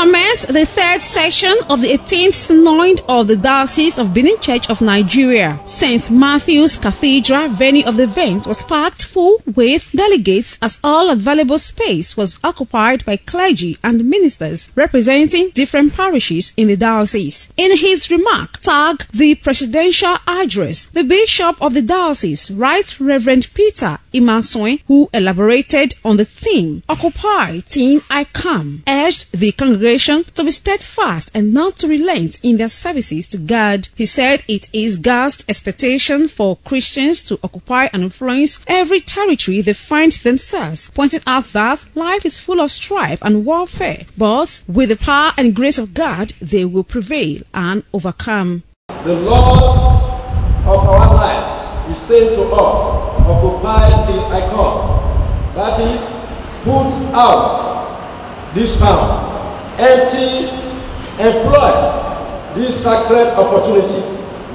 the third session of the 18th Synod of the Diocese of Benin Church of Nigeria. St. Matthew's Cathedral venue of the event was packed full with delegates as all available space was occupied by clergy and ministers representing different parishes in the diocese. In his remark, tag the presidential address, the Bishop of the Diocese, Right Reverend Peter Imasuen, who elaborated on the theme, Occupy Till I Come, urged the congregation to be steadfast and not to relent in their services to God. He said it is God's expectation for Christians to occupy and influence every territory they find themselves, pointing out that life is full of strife and warfare, but with the power and grace of God, they will prevail and overcome. The Lord of our life is saying to us, occupy till I come. That is, put out this farm, empty, employ this sacred opportunity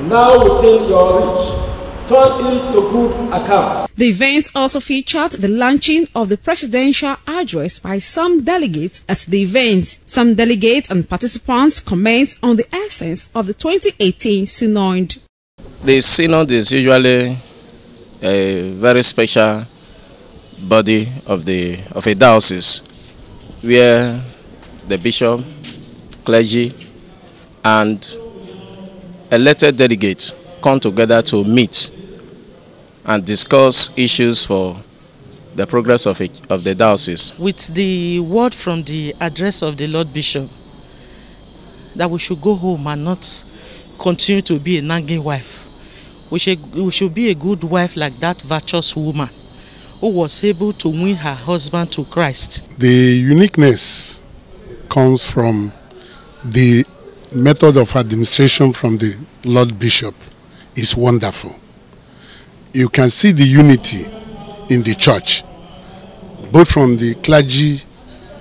now within your reach. Turn it to good account. The event also featured the launching of the presidential address by some delegates at the event. Some delegates and participants comment on the essence of the 2018 Synod. The Synod is usually a very special body of the of a diocese where the bishop, clergy, and elected delegates come together to meet and discuss issues for the progress of, it, of the diocese. With the word from the address of the Lord Bishop that we should go home and not continue to be a nagging wife. We should, we should be a good wife like that virtuous woman who was able to win her husband to Christ. The uniqueness comes from the method of administration from the Lord Bishop is wonderful. You can see the unity in the church, both from the clergy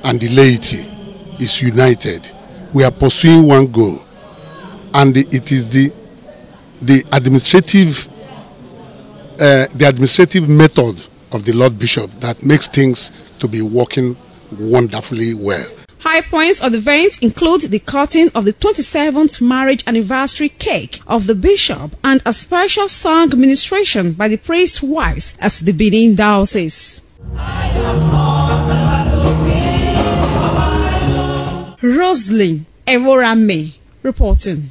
and the laity is united. We are pursuing one goal, and it is the the administrative uh, the administrative method of the Lord Bishop that makes things to be working wonderfully well. High points of the event include the cutting of the 27th marriage anniversary cake of the bishop and a special song ministration by the priest wives at the Benin Diocese. Roseline Ebhoramen reporting.